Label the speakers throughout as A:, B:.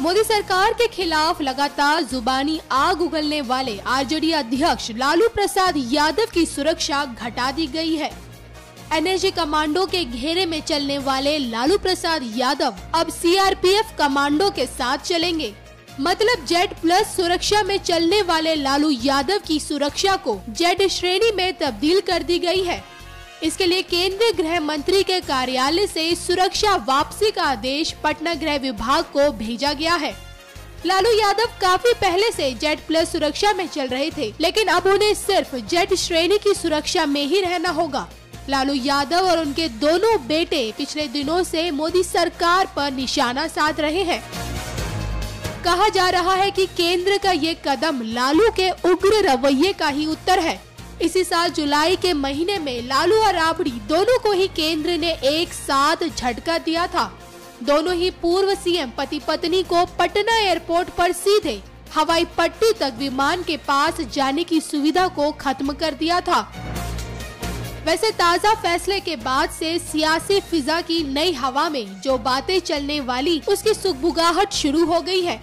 A: मोदी सरकार के खिलाफ लगातार जुबानी आग उगलने वाले आरजेडी अध्यक्ष लालू प्रसाद यादव की सुरक्षा घटा दी गई है। एनएसजी कमांडो के घेरे में चलने वाले लालू प्रसाद यादव अब सीआरपीएफ कमांडो के साथ चलेंगे। मतलब जेड प्लस सुरक्षा में चलने वाले लालू यादव की सुरक्षा को जेड श्रेणी में तब्दील कर दी गई है। इसके लिए केंद्रीय गृह मंत्री के कार्यालय से सुरक्षा वापसी का आदेश पटना गृह विभाग को भेजा गया है। लालू यादव काफ़ी पहले से जेट प्लस सुरक्षा में चल रहे थे, लेकिन अब उन्हें सिर्फ़ जेट श्रेणी की सुरक्षा में ही रहना होगा। लालू यादव और उनके दोनों बेटे पिछले दिनों से मोदी सरकार पर निशाना साध रहे हैं। कहा जा रहा है कि केंद्र का ये कदम लालू के उग्र रवैये का ही उत्तर है। इसी साल जुलाई के महीने में लालू और राबड़ी दोनों को ही केंद्र ने एक साथ झटका दिया था। दोनों ही पूर्व सीएम पति पत्नी को पटना एयरपोर्ट पर सीधे हवाई पट्टी तक विमान के पास जाने की सुविधा को खत्म कर दिया था। वैसे ताज़ा फैसले के बाद से सियासी फिजा की नई हवा में जो बातें चलने वाली, उसकी सुखबुगाहट शुरू हो गई है।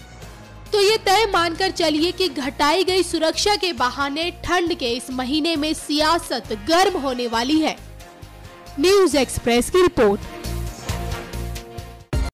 A: तो ये तय मानकर चलिए कि घटाई गई सुरक्षा के बहाने ठंड के इस महीने में सियासत गर्म होने वाली है। न्यूज़ एक्सप्रेस की रिपोर्ट।